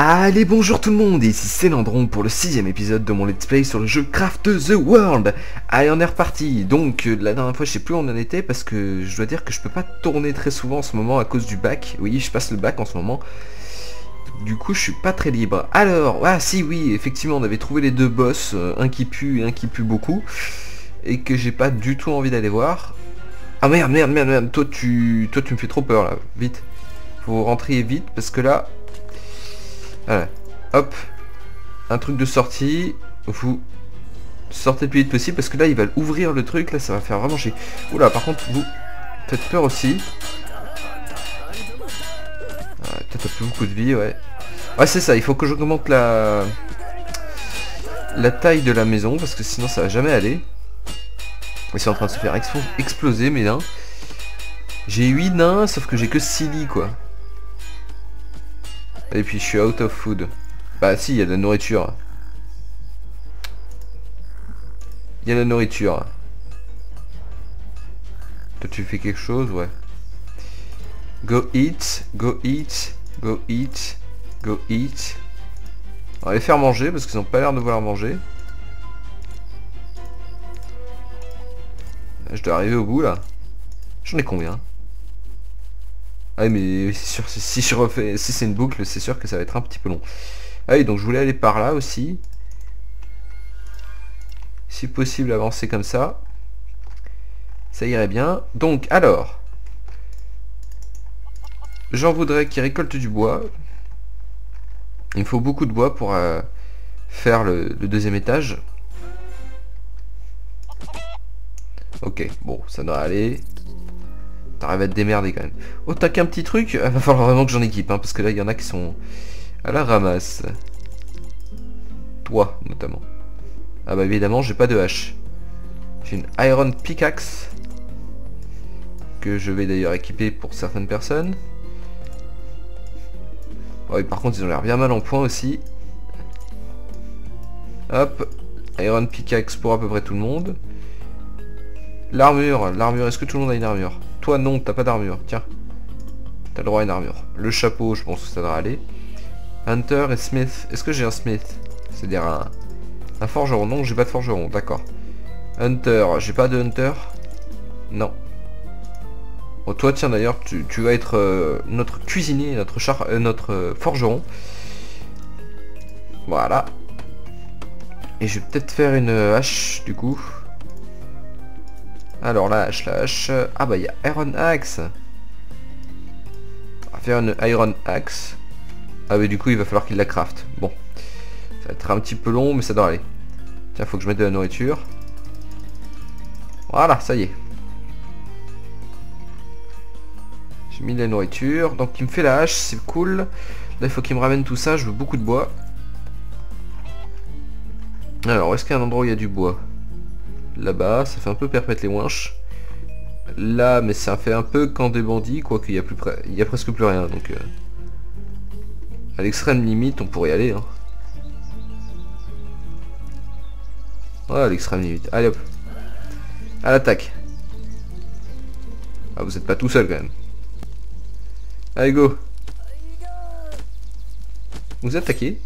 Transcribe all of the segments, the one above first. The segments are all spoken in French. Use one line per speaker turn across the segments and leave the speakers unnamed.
Allez bonjour tout le monde, ici c'est Landron pour le sixième épisode de mon let's play sur le jeu Craft the World. Allez on est reparti, donc euh, la dernière fois je sais plus où on en était parce que je dois dire que je peux pas tourner très souvent en ce moment à cause du bac. Oui je passe le bac en ce moment. Du coup je suis pas très libre. Alors, ah si oui, effectivement on avait trouvé les deux boss, euh, un qui pue et un qui pue beaucoup Et que j'ai pas du tout envie d'aller voir. Ah merde merde merde merde, toi tu, toi tu me fais trop peur là, vite. Faut rentrer vite parce que là Hop. Un truc de sortie. Vous sortez le plus vite possible parce que là il va ouvrir le truc. Là ça va faire vraiment chier. Oula par contre vous faites peur aussi. Peut-être plus beaucoup de vie ouais. Ouais c'est ça. Il faut que j'augmente la... La taille de la maison parce que sinon ça va jamais aller. Ils sont en train de se faire exploser mes nains. J'ai 8 nains sauf que j'ai que 6 lits quoi. Et puis je suis out of food. Bah si, il y a de la nourriture. Il y a de la nourriture. Toi tu fais quelque chose, ouais. Go eat, go eat, go eat, go eat. On va les faire manger parce qu'ils ont pas l'air de vouloir manger. Je dois arriver au bout là. J'en ai combien? Ah mais si je refais, si c'est une boucle, c'est sûr que ça va être un petit peu long. Ah oui, donc je voulais aller par là aussi. Si possible, avancer comme ça. Ça irait bien. Donc, alors. J'en voudrais qui récolte du bois. Il me faut beaucoup de bois pour euh, faire le, le deuxième étage. Ok, bon, ça doit aller. T'arrives à te démerder quand même. Oh, t'as qu'un petit truc Il va falloir vraiment que j'en équipe, hein, parce que là, il y en a qui sont à la ramasse. Toi, notamment. Ah bah évidemment, j'ai pas de hache. J'ai une Iron Pickaxe. Que je vais d'ailleurs équiper pour certaines personnes. Ouais, par contre, ils ont l'air bien mal en point aussi. Hop. Iron Pickaxe pour à peu près tout le monde. L'armure. L'armure, est-ce que tout le monde a une armure? Non, t'as pas d'armure. Tiens. T'as le droit à une armure. Le chapeau, je pense que ça devrait aller. Hunter et Smith. Est-ce que j'ai un Smith? C'est-à-dire un, un forgeron. Non, j'ai pas de forgeron. D'accord. Hunter. J'ai pas de Hunter? Non. Bon, toi, tiens, d'ailleurs, tu, vas être euh, notre cuisinier, notre, char euh, notre euh, forgeron. Voilà. Et je vais peut-être faire une hache, du coup. Alors la hache, la hache. Ah bah il y a Iron Axe. On va faire une Iron Axe. Ah mais du coup il va falloir qu'il la craft. Bon. Ça va être un petit peu long mais ça doit aller. Tiens, faut que je mette de la nourriture. Voilà, ça y est. J'ai mis de la nourriture. Donc il me fait la hache, c'est cool. Là il faut qu'il me ramène tout ça, je veux beaucoup de bois. Alors, est-ce qu'il y a un endroit où il y a du bois? Là-bas, ça fait un peu perpète les ouinches. Là, mais ça fait un peu camp des bandits, quoi qu'il y a plus près. Il y a presque plus rien, donc... Euh, à l'extrême limite, on pourrait y aller. Hein. À l'extrême limite. Allez hop. À l'attaque. Ah, vous êtes pas tout seul quand même. Allez, go. Vous attaquez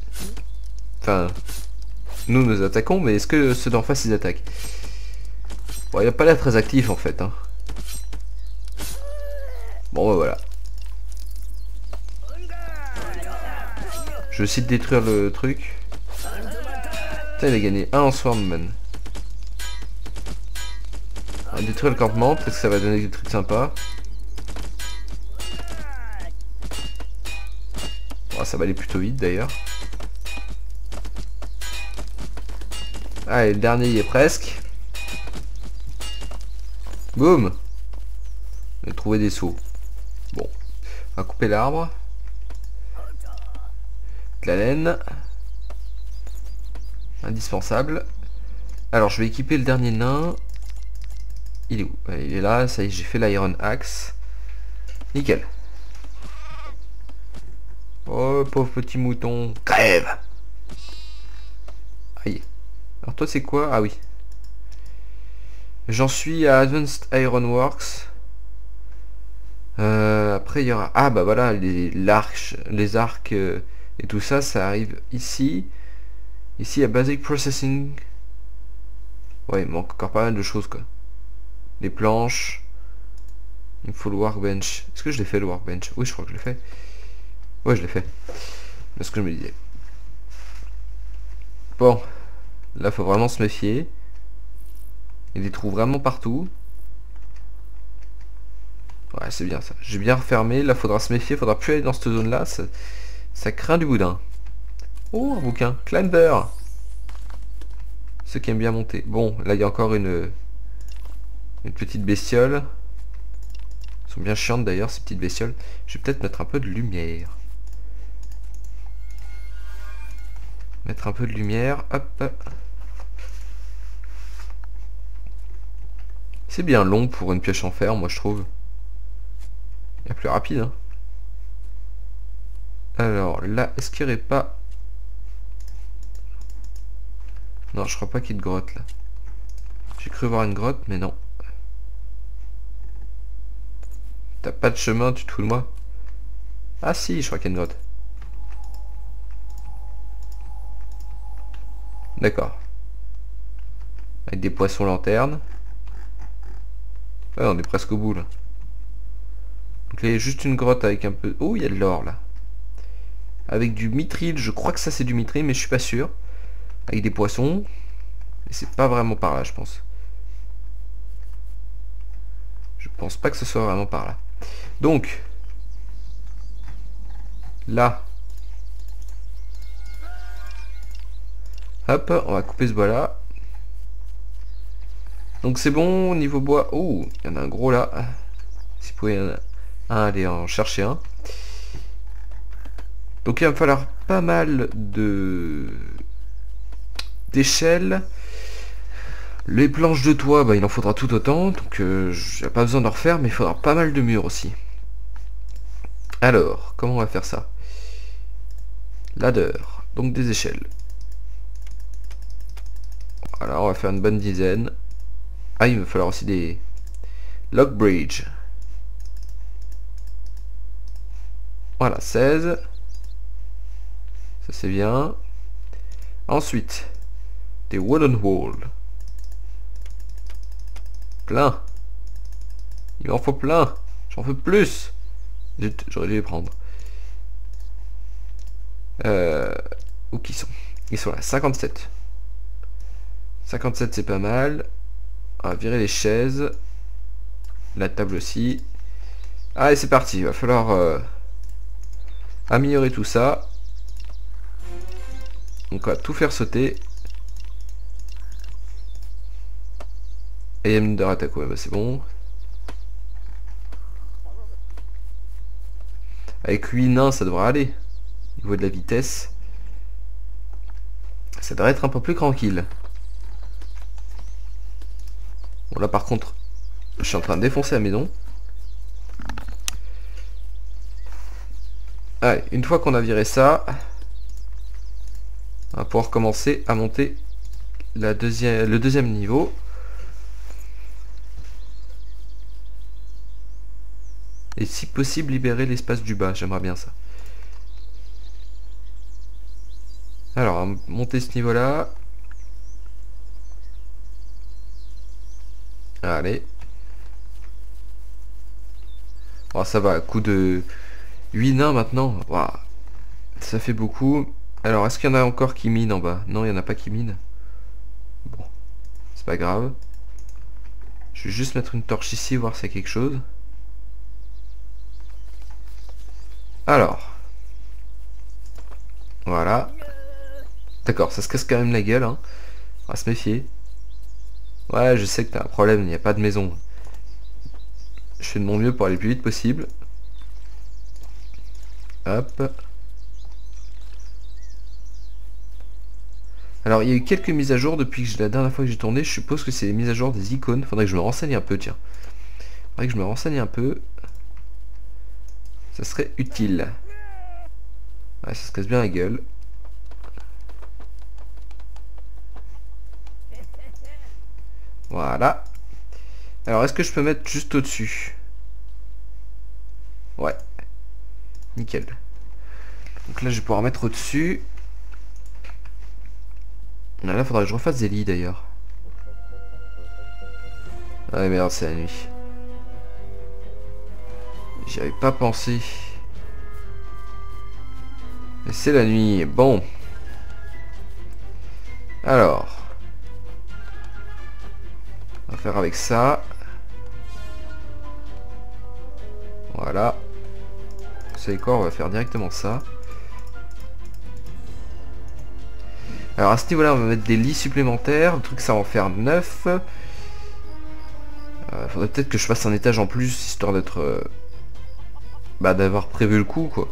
Enfin, nous nous attaquons, mais est-ce que ceux d'en face ils attaquent? Bon, il a pas l'air très actif en fait. Hein. Bon, bah, voilà. Je vais essayer de détruire le truc. Putain, il a gagné un en Swordman. On va détruire le campement, peut-être que ça va donner des trucs sympas. ça va aller plutôt vite d'ailleurs. Allez, le dernier y est presque. Boum J'ai trouvé des seaux. Bon. On va couper l'arbre. De la laine. Indispensable. Alors, je vais équiper le dernier nain. Il est où? Il est là, ça y est, j'ai fait l'iron axe. Nickel. Oh, pauvre petit mouton. Crève Aïe. Alors toi, c'est quoi? Ah oui, J'en suis à Advanced Ironworks. Euh, après il y aura... Ah bah voilà, les, les arcs euh, Et tout ça, ça arrive ici. Ici, à Basic Processing. Ouais, il manque encore pas mal de choses, quoi. Les planches. Il faut le workbench. Est-ce que je l'ai fait, le workbench? Oui, je crois que je l'ai fait. Ouais, je l'ai fait. C'est ce que je me disais. Bon. Là, faut vraiment se méfier. Il les trouve vraiment partout. Ouais, c'est bien ça. J'ai bien refermé. Là, faudra se méfier. Faudra plus aller dans cette zone-là. Ça, ça craint du boudin. Oh, un bouquin. Climber. Ceux qui aiment bien monter. Bon, là, il y a encore une, une petite bestiole. Elles sont bien chiantes d'ailleurs, ces petites bestioles. Je vais peut-être mettre un peu de lumière. Mettre un peu de lumière. Hop. C'est bien long pour une pioche en fer, moi je trouve. Il y a plus rapide. Hein. Alors là, est-ce qu'il n'y aurait pas... Non, je crois pas qu'il y ait de grotte là. J'ai cru voir une grotte, mais non. T'as pas de chemin, tu te fous de moi Ah si, je crois qu'il y a une grotte. D'accord. Avec des poissons lanternes. On est presque au bout là. Donc il y a juste une grotte avec un peu... Oh, il y a de l'or là. Avec du mithril, je crois que ça c'est du mithril, mais je suis pas sûr. Avec des poissons. Et c'est pas vraiment par là, je pense. Je pense pas que ce soit vraiment par là. Donc, là. Hop, on va couper ce bois là. Donc c'est bon, niveau bois. Oh, il y en a un gros là. Si vous pouvez aller en chercher un. Donc il va me falloir pas mal de d'échelles. Les planches de toit, bah, il en faudra tout autant, donc euh, j'ai pas besoin de refaire, mais il faudra pas mal de murs aussi. Alors, comment on va faire ça? Ladder, donc des échelles. Voilà, on va faire une bonne dizaine. Ah, il va falloir aussi des log bridge. Voilà, 16. Ça c'est bien. Ensuite, des wooden wall. Plein. Il m'en faut plein. J'en veux plus. J'aurais dû les prendre. Euh, où qui sont? Ils sont là, 57. 57 c'est pas mal. On va virer les chaises. La table aussi. Allez c'est parti, il va falloir euh, améliorer tout ça. Donc on va tout faire sauter. Et de attaque, ouais bah c'est bon. Avec 8 nains ça devrait aller. Au niveau de la vitesse. Ça devrait être un peu plus tranquille. Bon là par contre, je suis en train de défoncer la maison. Allez, une fois qu'on a viré ça, on va pouvoir commencer à monter le deuxième niveau. Et si possible, libérer l'espace du bas. J'aimerais bien ça. Alors, monter ce niveau-là. Allez. Oh, ça va, coup de 8 nains maintenant. Ça fait beaucoup. Alors, est-ce qu'il y en a encore qui minent en bas? Non, il n'y en a pas qui minent. Bon, c'est pas grave. Je vais juste mettre une torche ici, voir s'il y quelque chose. Alors. Voilà. D'accord, ça se casse quand même la gueule. Hein. On va se méfier. Ouais, je sais que t'as un problème, il n'y a pas de maison. Je fais de mon mieux pour aller le plus vite possible. Hop. Alors, il y a eu quelques mises à jour depuis que la dernière fois que j'ai tourné. Je suppose que c'est les mises à jour des icônes. Faudrait que je me renseigne un peu, tiens. Faudrait que je me renseigne un peu. Ça serait utile. Ouais, ça se casse bien la gueule. Voilà. Alors, est-ce que je peux mettre juste au-dessus? Ouais. Nickel. Donc là, je vais pouvoir mettre au-dessus. Là, il faudrait que je refasse des lits d'ailleurs. Ah merde, c'est la nuit. J'y avais pas pensé. C'est la nuit. Bon. Alors. Va faire avec ça. Voilà. Savez quoi On va faire directement ça. Alors à ce niveau-là, on va mettre des lits supplémentaires. Le truc, ça va en faire 9. Euh, faudrait peut-être que je fasse un étage en plus, histoire d'être... Euh, bah d'avoir prévu le coup, quoi.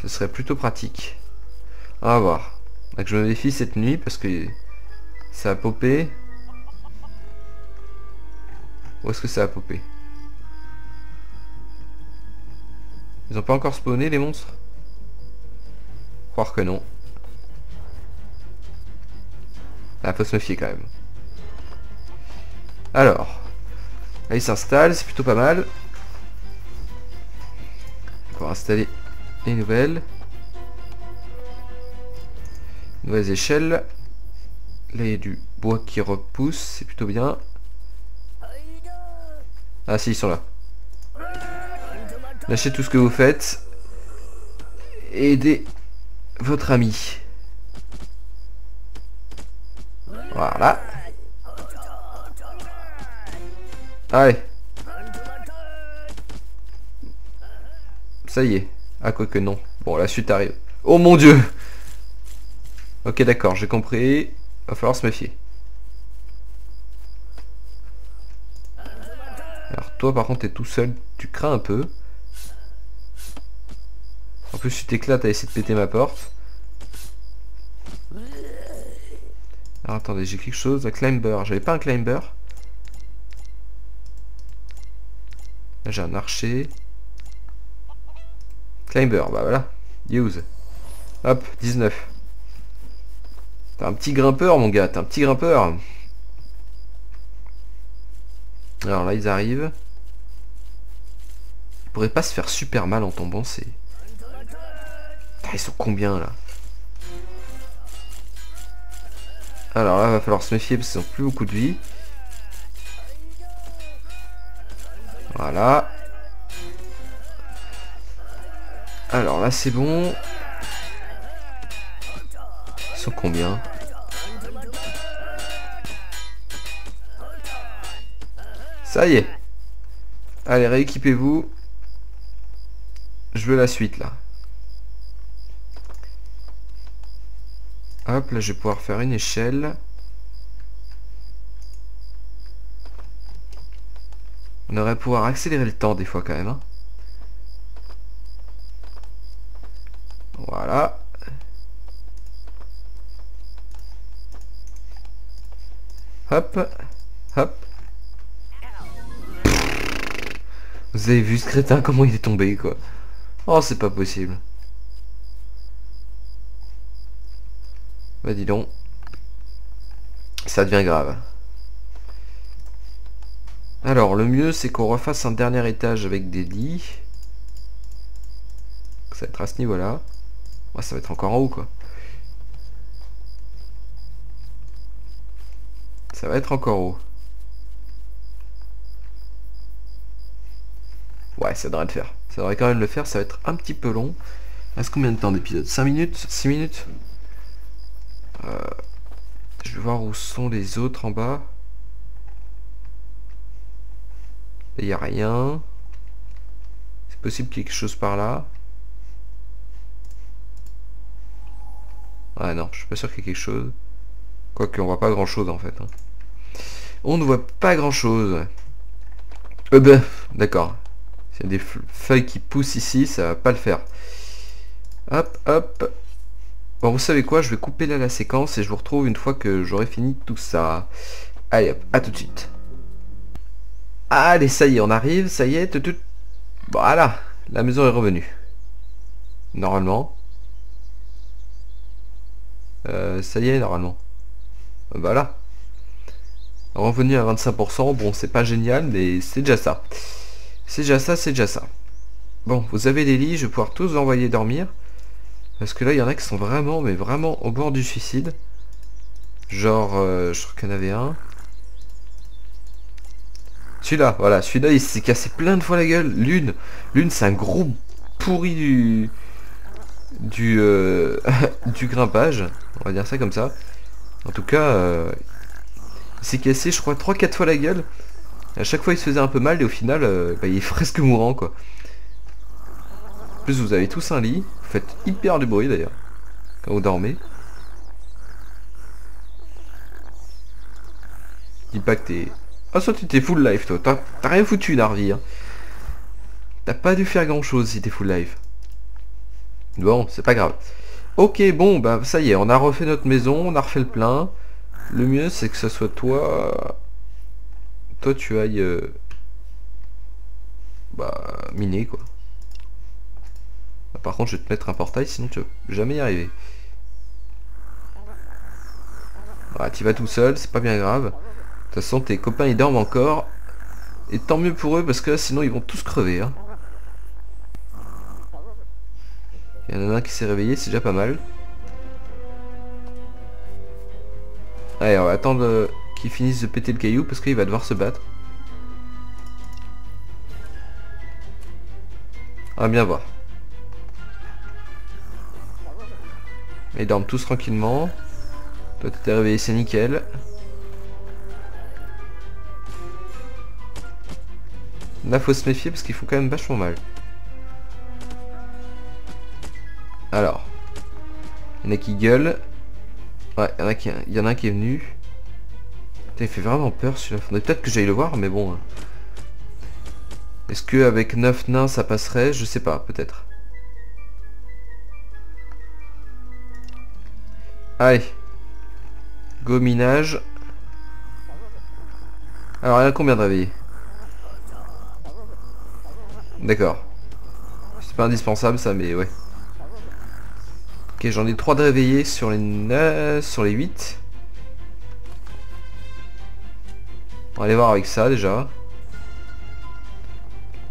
Ce serait plutôt pratique. On voir. Donc je me méfie cette nuit parce que ça a popé. Où est-ce que ça a popé? Ils ont pas encore spawné les monstres? Croire que non. Ah, faut se méfier quand même. Alors. Là, il s'installe, c'est plutôt pas mal. On va installer les nouvelles. Nouvelles échelles. Là, il y a du bois qui repousse, c'est plutôt bien. Ah si, ils sont là. Lâchez tout ce que vous faites. Aidez votre ami. Voilà. Allez. Ça y est. Ah, quoi que non. Bon, la suite arrive. Oh mon dieu Ok, d'accord, j'ai compris. Va falloir se méfier. Alors toi par contre t'es tout seul, tu crains un peu. En plus tu t'éclates à essayer de péter ma porte. Alors attendez, j'ai quelque chose, un climber. J'avais pas un climber. Là j'ai un archer. Climber, bah voilà. Use. Hop, 19. T'es un petit grimpeur mon gars, t'es un petit grimpeur. Alors là, ils arrivent. Ils pourraient pas se faire super mal en tombant, c'est... ils sont combien, là? Alors là, va falloir se méfier parce qu'ils ont plus beaucoup de vie. Voilà. Alors là, c'est bon. Ils sont combien? Ça y est. Allez, rééquipez-vous. Je veux la suite, là. Hop, là, je vais pouvoir faire une échelle. On aurait pouvoir accélérer le temps des fois quand même. Hein. Voilà. Hop. Hop. Vous avez vu ce crétin comment il est tombé quoi Oh c'est pas possible. Bah dis donc. Ça devient grave. Alors le mieux c'est qu'on refasse un dernier étage avec des lits. Ça va être à ce niveau là. ça va être encore en haut quoi. Ça va être encore haut. Ça devrait le faire. Ça devrait quand même le faire, ça va être un petit peu long. Est-ce combien de temps d'épisode 5 minutes? 6 minutes euh, Je vais voir où sont les autres en bas. Il n'y a rien. C'est possible qu'il y ait quelque chose par là. Ah non, je suis pas sûr qu'il y ait quelque chose. Quoique on voit pas grand chose en fait. Hein. On ne voit pas grand chose. Euh ben, d'accord. S'il y a des feuilles qui poussent ici, ça va pas le faire. Hop, hop. Bon, vous savez quoi Je vais couper là la séquence et je vous retrouve une fois que j'aurai fini tout ça. Allez hop, à tout de suite. Allez, ça y est, on arrive, ça y est, tout, tout. Voilà, la maison est revenue. Normalement. Euh, ça y est, normalement. Voilà. Revenu à 25%, bon, c'est pas génial, mais c'est déjà ça. C'est déjà ça, c'est déjà ça. Bon, vous avez des lits, je vais pouvoir tous envoyer dormir. Parce que là, il y en a qui sont vraiment, mais vraiment au bord du suicide. Genre, euh, je crois qu'il y en avait un. Celui-là, voilà, celui-là, il s'est cassé plein de fois la gueule. Lune, Lune, c'est un gros pourri du... Du, euh, du grimpage. On va dire ça comme ça. En tout cas, euh, il s'est cassé, je crois, 3-4 fois la gueule. À chaque fois, il se faisait un peu mal et au final, bah, il est presque mourant, quoi. En plus, vous avez tous un lit. Vous faites hyper du bruit, d'ailleurs, quand vous dormez. Dis pas que t'es... Ah ça tu t'es full life toi. T'as rien foutu Narvi. Hein. T'as pas dû faire grand chose si t'es full life. Bon, c'est pas grave. Ok, bon, bah ça y est, on a refait notre maison, on a refait le plein. Le mieux c'est que ce soit toi... Toi tu ailles... Euh, bah, miner quoi. Par contre je vais te mettre un portail, sinon tu vas jamais y arriver. Voilà, tu vas tout seul, c'est pas bien grave. De toute façon, tes copains, ils dorment encore. Et tant mieux pour eux, parce que sinon, ils vont tous crever. Hein. Il y en a un qui s'est réveillé, c'est déjà pas mal. Allez, on va attendre qu'il finisse de péter le caillou, parce qu'il va devoir se battre. On va bien voir. Ils dorment tous tranquillement. Toi, t'es réveillé, c'est nickel. Là, faut se méfier parce qu'ils font quand même vachement mal. Alors. Il y en a qui gueulent. Ouais, il y en a, qui, il y en a un qui est venu. Putain, il fait vraiment peur celui-là. Peut-être que j'aille le voir, mais bon. Hein. Est-ce que avec 9 nains ça passerait? Je sais pas, peut-être. Allez. Gominage. Alors, il y a combien de réveillés? D'accord. C'est pas indispensable ça, mais ouais. Ok, j'en ai 3 de réveillés sur les 9, sur les 8. On va aller voir avec ça déjà.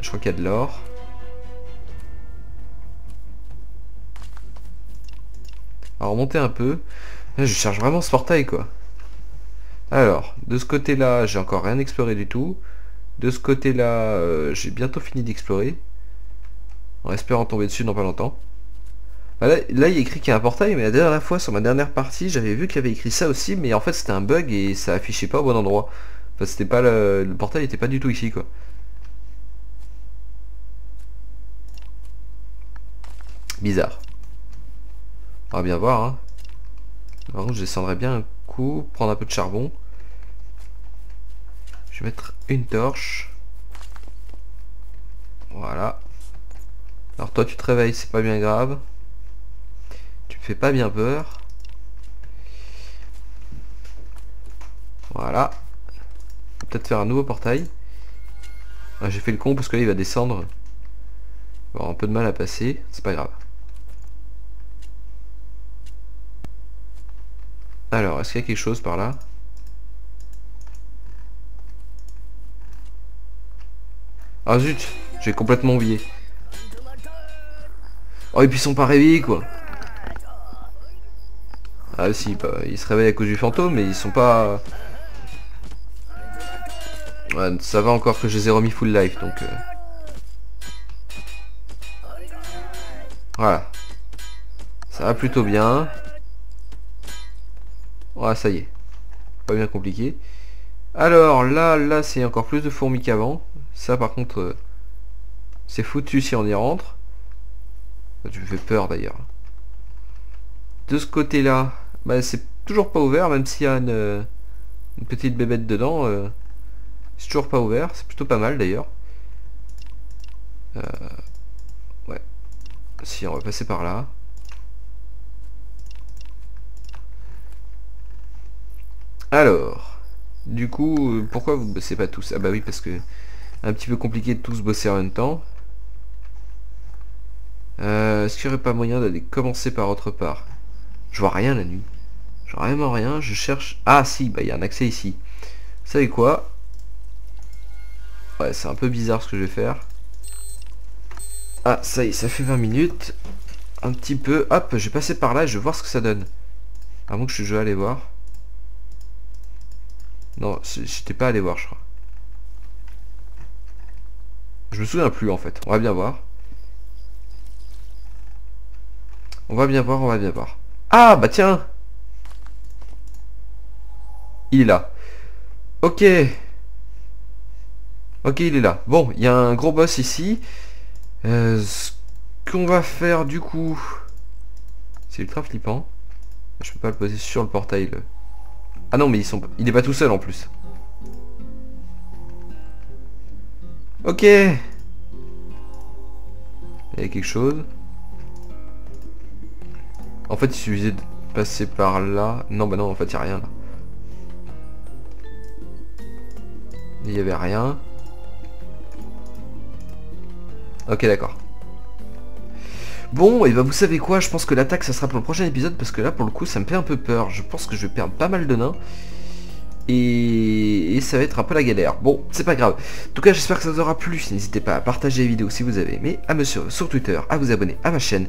Je crois qu'il y a de l'or. Va remonter un peu. je cherche vraiment ce portail quoi. Alors, de ce côté-là, j'ai encore rien exploré du tout. De ce côté-là, euh, j'ai bientôt fini d'explorer. En espérant tomber dessus dans pas longtemps. Bah là, il est écrit qu'il y a un portail, mais la dernière fois, sur ma dernière partie, j'avais vu qu'il y avait écrit ça aussi, mais en fait c'était un bug et ça affichait pas au bon endroit. Enfin, c'était pas le... le portail était pas du tout ici, quoi. Bizarre. On va bien voir, hein. Par contre, je descendrai bien un coup, prendre un peu de charbon. Je vais mettre une torche. Voilà. Alors toi tu te réveilles, c'est pas bien grave. Tu me fais pas bien peur. Voilà. Peut-être faire un nouveau portail. J'ai fait le con parce que là il va descendre. Il va avoir un peu de mal à passer. C'est pas grave. Alors, est-ce qu'il y a quelque chose par là? Ah zut, j'ai complètement oublié. Oh et puis ils sont pas réveillés quoi. Ah si, ils se réveillent à cause du fantôme, mais ils sont pas... Ouais, ça va encore que je les ai remis full life, donc... Euh. Voilà. Ça va plutôt bien. Voilà, ça y est. Pas bien compliqué. Alors là, là c'est encore plus de fourmis qu'avant. Ça par contre, euh, c'est foutu si on y rentre. Tu me fais peur d'ailleurs. De ce côté-là, bah, c'est toujours pas ouvert, même s'il y a une, euh, petite bébête dedans. C'est toujours pas ouvert, c'est plutôt pas mal d'ailleurs. ouais. Si, on va passer par là. Alors, du coup, pourquoi vous bossez pas tous? Ah bah oui, parce que un petit peu compliqué de tous bosser en même temps. Euh, Est-ce qu'il n'y aurait pas moyen d'aller commencer par autre part? Je vois rien la nuit. Je vois vraiment rien. Je cherche... Ah si, bah il y a un accès ici. Vous savez quoi? Ouais, c'est un peu bizarre ce que je vais faire. Ah, ça y est, ça fait 20 minutes. Un petit peu. Hop, je vais passer par là et je vais voir ce que ça donne. Moins que je sois allé voir. Non, j'étais pas allé voir, je crois. Je me souviens plus, en fait. On va bien voir. On va bien voir, on va bien voir. Ah, bah tiens Il est là. Ok. Ok, il est là. Bon, il y a un gros boss ici. Euh, ce qu'on va faire du coup... C'est ultra flippant. Je peux pas le poser sur le portail. Ah non, mais ils sont... il est pas tout seul en plus. Ok. Il y a quelque chose. En fait, il suffisait de passer par là. Non, bah non, en fait, il n'y a rien là. Il n'y avait rien. Ok, d'accord. Bon, et bah vous savez quoi, je pense que l'attaque ça sera pour le prochain épisode parce que là pour le coup ça me fait un peu peur. Je pense que je vais perdre pas mal de nains. Et... ça va être un peu la galère. Bon, c'est pas grave. En tout cas, j'espère que ça vous aura plu. N'hésitez pas à partager la vidéo si vous avez aimé, à me suivre sur Twitter, à vous abonner à ma chaîne,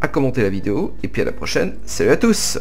à commenter la vidéo. Et puis à la prochaine. Salut à tous